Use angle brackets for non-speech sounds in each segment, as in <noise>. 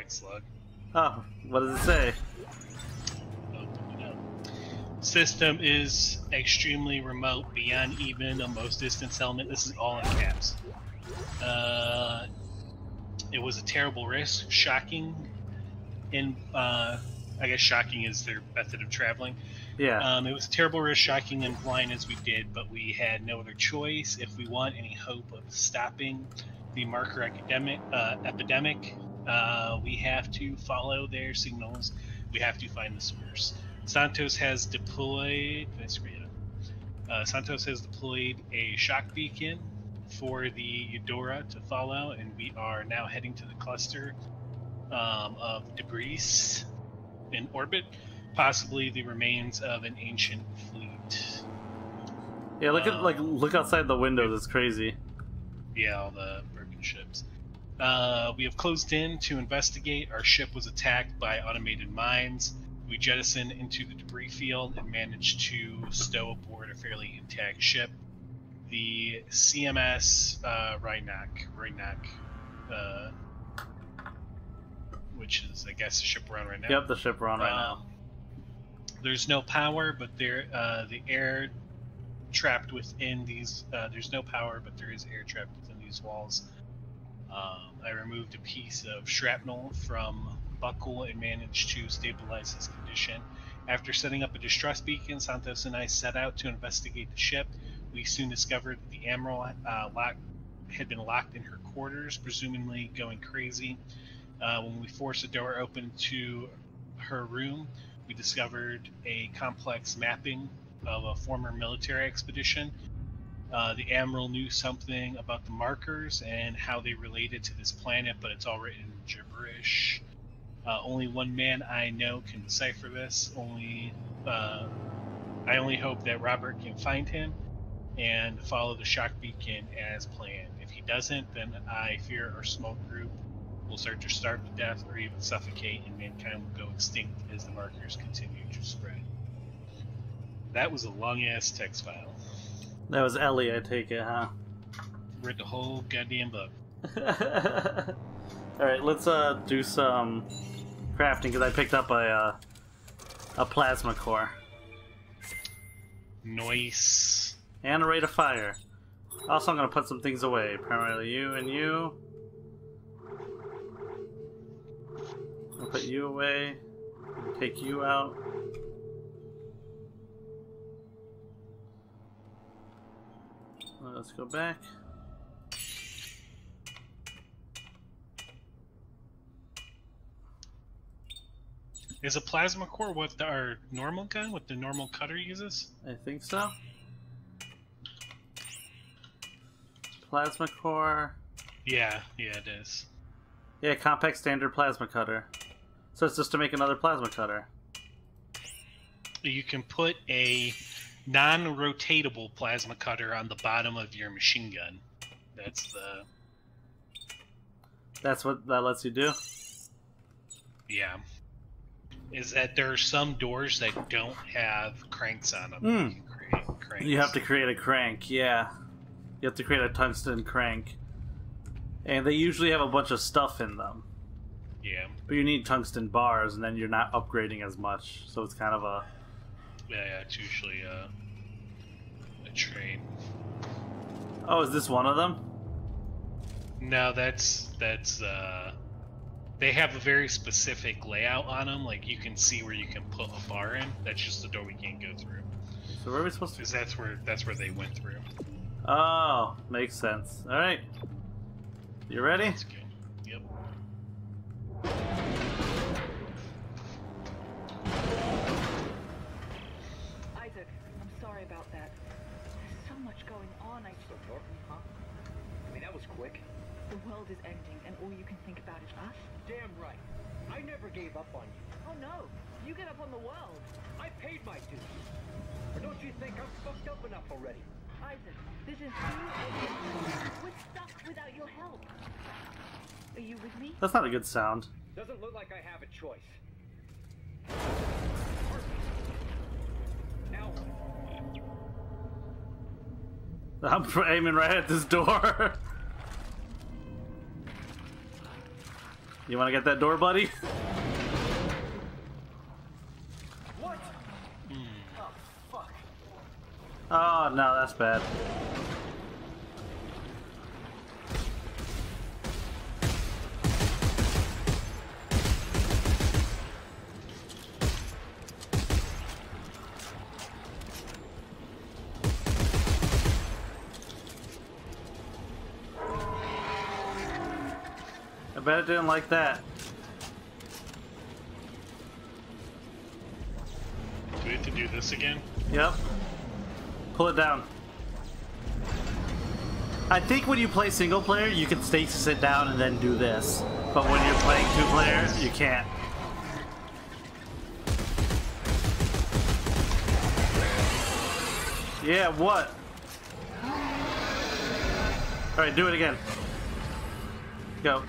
text log. Oh, what does it say? System is extremely remote, beyond even a most distant settlement. This is all in caps. Uh, it was a terrible risk, shocking, in uh, I guess shocking is their method of traveling. Yeah. Um, it was a terrible risk, shocking and blind as we did, but we had no other choice. If we want any hope of stopping the marker academic uh, epidemic, uh, we have to follow their signals. We have to find the source. Santos has deployed. I screen it? Uh, Santos has deployed a shock beacon for the Eudora to follow, and we are now heading to the cluster um, of debris in orbit, possibly the remains of an ancient fleet. yeah, look at like um, look outside the windows. It's crazy. Yeah, all the broken ships. Uh, we have closed in to investigate. Our ship was attacked by automated mines. We jettisoned into the debris field and managed to stow aboard a fairly intact ship. The CMS uh, Rheinak, Rheinak, uh, which is, I guess, the ship we're on right now. Yep, the ship we're on right now. Um, There's no power, but there uh, the air trapped within these. Uh, there's no power, but there is air trapped within these walls. Um, I removed a piece of shrapnel from buckle and managed to stabilize his condition. After setting up a distress beacon, Santos and I set out to investigate the ship. We soon discovered that the Admiral uh, lock, had been locked in her quarters, presumably going crazy. Uh, when we forced the door open to her room, we discovered a complex mapping of a former military expedition. Uh, the Admiral knew something about the markers and how they related to this planet, but it's all written in gibberish. Uh, only one man I know can decipher this. Only uh, I only hope that Robert can find him and follow the shock beacon as planned. If he doesn't, then I fear our smoke group will start to starve to death or even suffocate, and mankind will go extinct as the markers continue to spread. That was a long ass text file. That was Ellie, I take it, huh? Read the whole goddamn book. <laughs> All right, let's uh do some crafting because I picked up a uh, a plasma core Noise. and a rate of fire. Also, I'm gonna put some things away. Primarily you and you. I'll put you away. Take you out. Let's go back. Is a plasma core what the, our normal gun, what the normal cutter uses? I think so. Plasma core. Yeah, yeah, it is. Yeah, compact standard plasma cutter. So it's just to make another plasma cutter. You can put a non-rotatable plasma cutter on the bottom of your machine gun. That's the That's what that lets you do. yeah. Is that there are some doors that don't have cranks on them. Hmm. You create cranks. You have to create a crank, yeah. You have to create a tungsten crank. And they usually have a bunch of stuff in them. Yeah, But you need tungsten bars, and then you're not upgrading as much. So it's kind of a. yeah, yeah. It's usually uh, a train. Oh, is this one of them? No, that's that's uh they have a very specific layout on them. Like you can see where you can put a bar in. That's just the door we can't go through. So where are we supposed to. Because that's where that's where they went through. Oh, makes sense. Alright. You ready? That's good. Yep. I So talking, huh? I mean, that was quick. the world is ending, and all you can think about is us. Damn right. I never gave up on you. Oh no, you get up on the world. I paid my dues. Or don't you think I'm fucked up enough already? Isaac, this is you or us. We're stuck without your help. Are you with me? That's not a good sound. Doesn't look like I have a choice. I'm <laughs> aiming right at this door. You want to get that door, buddy? What? Oh, fuck. Oh no, that's bad. Bet it didn't like that. Do we have to do this again? Yep. Pull it down. I think when you play single player, you can stay sit down and then do this. But when you're playing two player, you can't. Yeah, what? Alright, do it again. Go.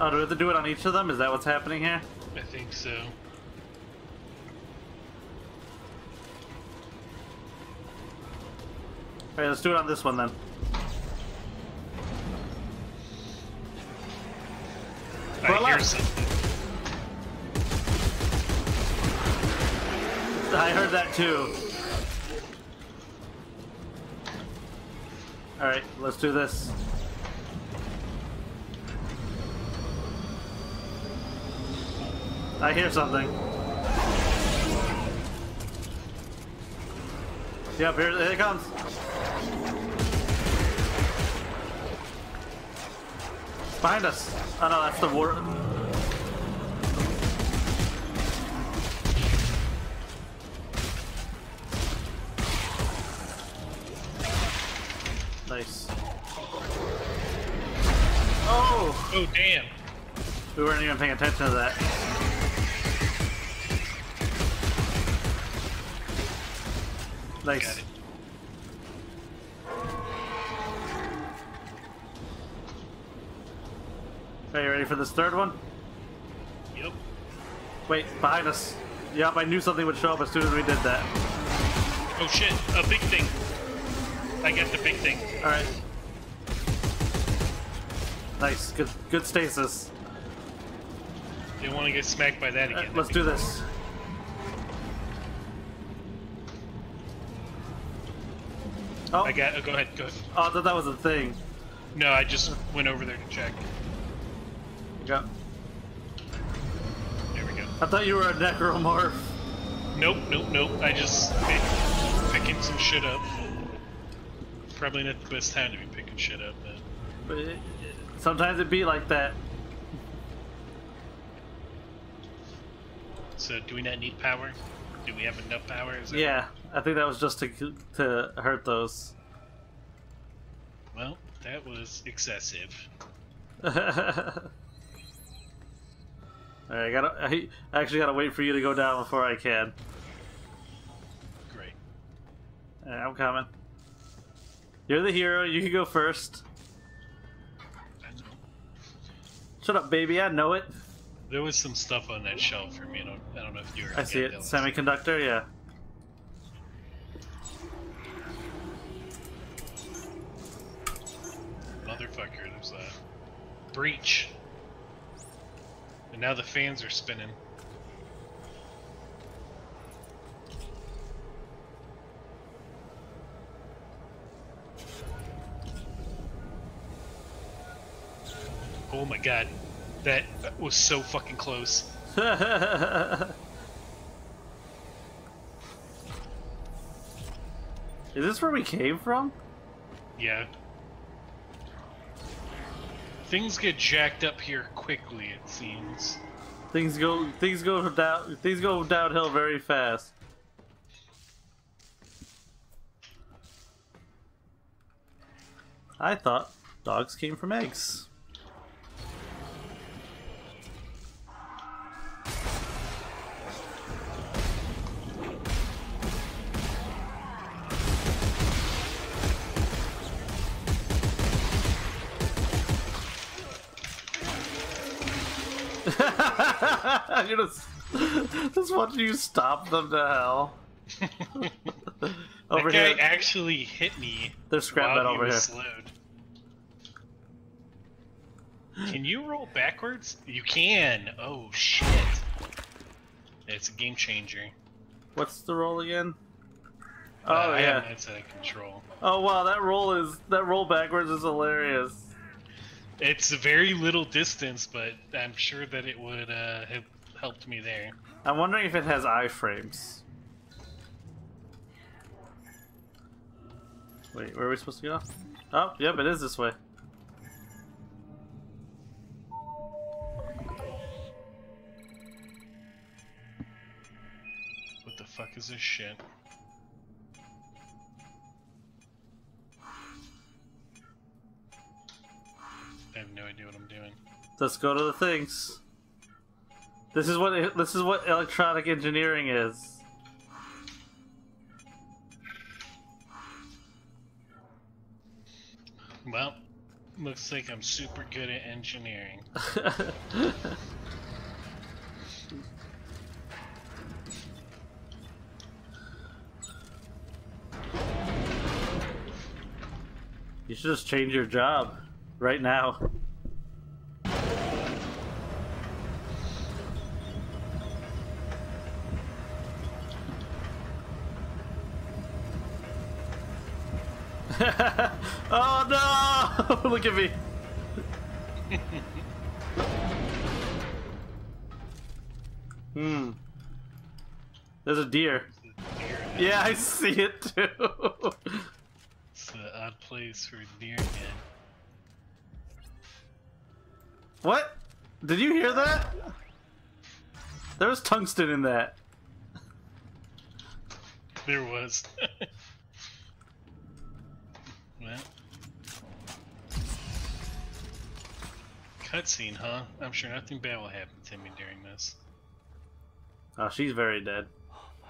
Oh, do we have to do it on each of them? Is that what's happening here? I think so. Alright, let's do it on this one then. I hear something. I heard that too. Alright, let's do this. I hear something. Yep, here, here it comes. Behind us. Oh no, that's the war. Nice. Oh! Oh damn! We weren't even paying attention to that. Nice. Are you ready for this third one? Yep. Wait, behind us. Yep, I knew something would show up as soon as we did that. Oh shit! A big thing. I got the big thing. Alright. Nice. Good good stasis. Didn't want to get smacked by that Uh, again. let's do this. Oh, I got. Oh, go ahead. Go. Ahead. oh, I thought that was a thing. No, I just went over there to check. Yeah. There we go. I thought you were a necromorph. Nope, nope, nope. I just been picking some shit up. Probably not the best time to be picking shit up, but But it, sometimes it be like that. so do we not need power? Do we have enough power? Yeah, I think that was just to to hurt those. Well, that was excessive. <laughs> Alright, I gotta. I actually gotta wait for you to go down before I can. Great. Alright, I'm coming. You're the hero. You can go first. Shut up, baby. I know it. There was some stuff on that shelf for me. I don't, I don't know if you were. I see it. Semiconductor. Yeah. There's a uh, breach. And now the fans are spinning. Oh my god. That was so fucking close. <laughs> Is this where we came from? Yeah. Things get jacked up here quickly, it seems. Things go. Things go down. Things go downhill very fast. I thought dogs came from eggs. Watching you stop them to hell. <laughs> that over guy here, actually hit me there's scrap while metal he over here. slowed. Can you roll backwards? You can. Oh shit! It's a game changer. What's the roll again? Uh, Oh I yeah. that of control. Oh wow, that roll is that roll backwards is hilarious. It's a very little distance, but I'm sure that it would uh, have helped me there. I'm wondering if it has iframes. Wait, where are we supposed to go? Oh, yep, it is this way. What the fuck is this shit? I have no idea what I'm doing. Let's go to the things. This is what this is what electronic engineering is. Well, looks like I'm super good at engineering. <laughs> you should just change your job right now. oh no! <laughs> Look at me. hmm. There's a deer. Yeah, I see it too. It's an odd place for a deer again. What? Did you hear that? There was tungsten in that. There was. <laughs> well. Cutscene, huh? I'm sure nothing bad will happen to me during this. Oh, she's very dead. Oh my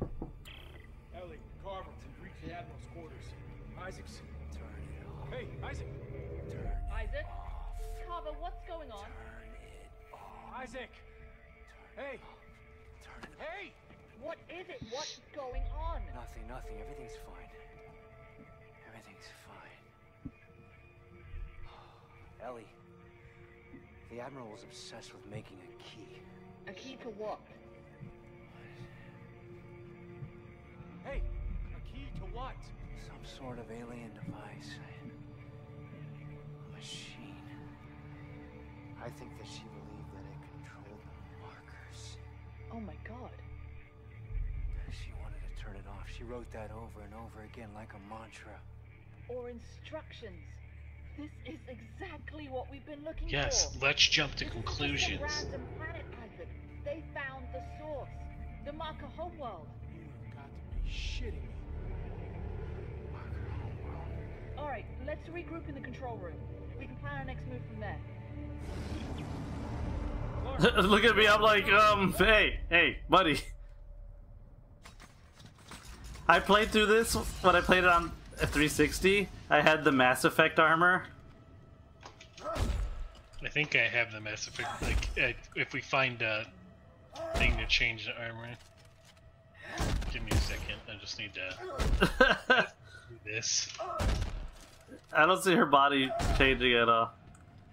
god. Ellie, Carver, reach the Admiral's quarters. Isaac's. Turn it off. Hey, Isaac! Turn Isaac? Carver, what's going on? Isaac! Hey! Turn it Hey! What is it? What's going on? Nothing, nothing. Everything's fine. Everything's fine. <sighs> Ellie, the Admiral was obsessed with making a key. A key to what? Hey! A key to what? Some sort of alien device. A machine. I think that she She wrote that over and over again like a mantra. Or instructions. This is exactly what we've been looking Yes, for. Yes, let's jump to This isn't just conclusions. a random planet, Isaac. They found the source. The Marker homeworld. You've got to be shitting me. Alright, let's regroup in the control room. We can plan our next move from there. <laughs> Look at me, I'm like, um, hey, hey, buddy. I played through this when I played it on a 360. I had the Mass Effect armor. I think I have the Mass Effect. Like, if we find a thing to change the armor, give me a second. I just need to <laughs> do this. I don't see her body changing at all.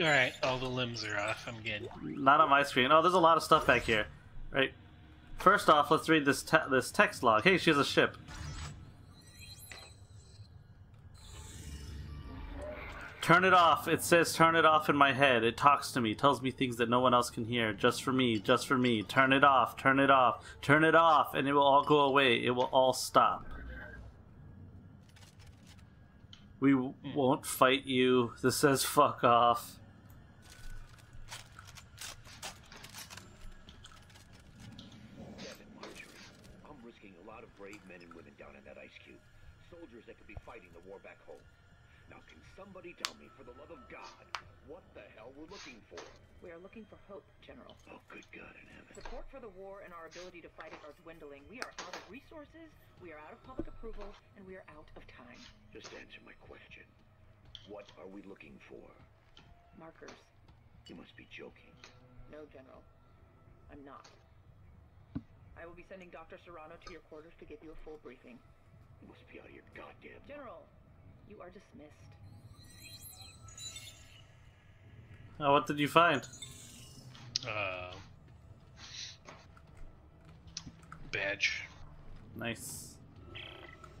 All right, all the limbs are off. I'm good. Not on my screen. Oh, there's a lot of stuff back here. Right. First off, let's read this te- this text log. Hey, she has a ship. Turn it off. It says turn it off in my head. It talks to me, tells me things that no one else can hear. Just for me, just for me. Turn it off, turn it off, turn it off, and it will all go away. It will all stop. We w- hmm. won't fight you. This says fuck off. Damn it, Marjorie. I'm risking a lot of brave men and women down in that ice cube. Soldiers that could be fighting the war back home. Now, can somebody tell me, for the love of God, what the hell we're looking for? We are looking for hope, General. Oh, good God in heaven. Support for the war and our ability to fight it are dwindling. We are out of resources, we are out of public approval, and we are out of time. Just answer my question. What are we looking for? Markers. You must be joking. No, General. I'm not. I will be sending Dr. Serrano to your quarters to give you a full briefing. You must be out of your goddamn. General, you are dismissed. Oh, what did you find? Uh, badge. Nice.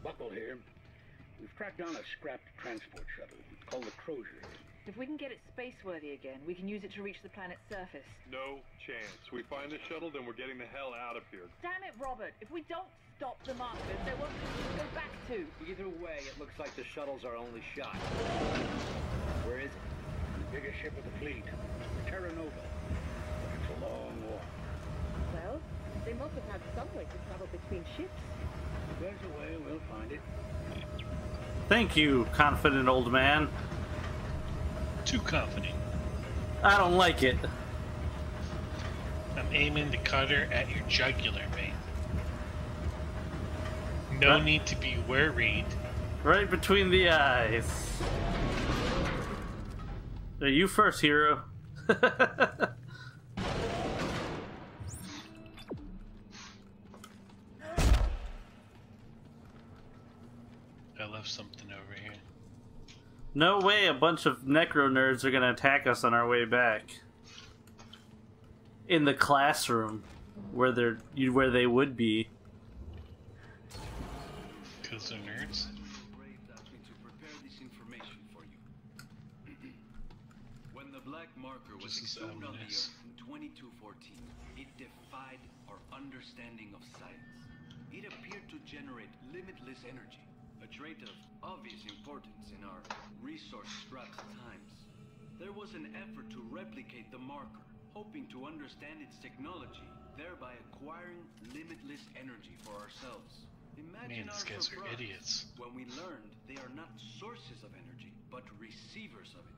Buckle here. We've tracked down a scrapped transport shuttle called the Crozier. If we can get it spaceworthy again, we can use it to reach the planet's surface. No chance. We find the shuttle, then we're getting the hell out of here. Damn it, Robert! If we don't stop the markers, there won't be to go back to. Either way, it looks like the shuttle's our only shot. Where is it? The biggest ship of the fleet. Terra Nova. But it's a long walk. Well, they must have had some way to travel between ships. If there's a way, we'll find it. Thank you, confident old man. Too confident. I don't like it. I'm aiming the cutter at your jugular vein. No Huh? need to be worried. Right between the eyes. You first, hero? <laughs> I left something over here. no way a bunch of necro nerds are gonna attack us on our way back. In the classroom, where they're where they would be. Because they're nerds. Braves asked me to prepare this information for you. when the black marker was exhumed on the. Earth in 2214, it defied our understanding of science. It appeared to generate limitless energy, a trait of obvious importance in our resource-strapped times. There was an effort to replicate the marker, hoping to understand its technology, thereby acquiring limitless energy for ourselves. Imagine Man, these guys are idiots. when we learned they are not sources of energy, but receivers of it.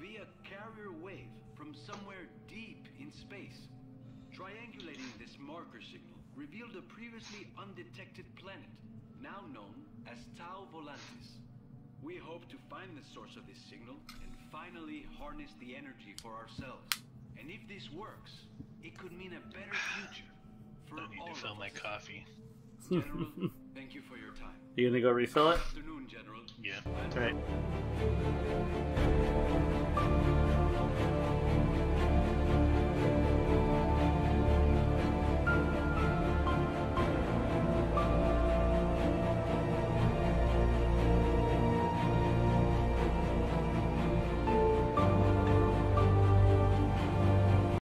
Via carrier wave from somewhere deep in space. Triangulating this marker signal revealed a previously undetected planet, now known as Tau Volantis. We hope to find the source of this signal and finally harness the energy for ourselves. And if this works, it could mean a better <sighs> future for I need all to fill of my coffee. General, thank you for your time. You gonna go refill it? Afternoon, General. Yeah. All right.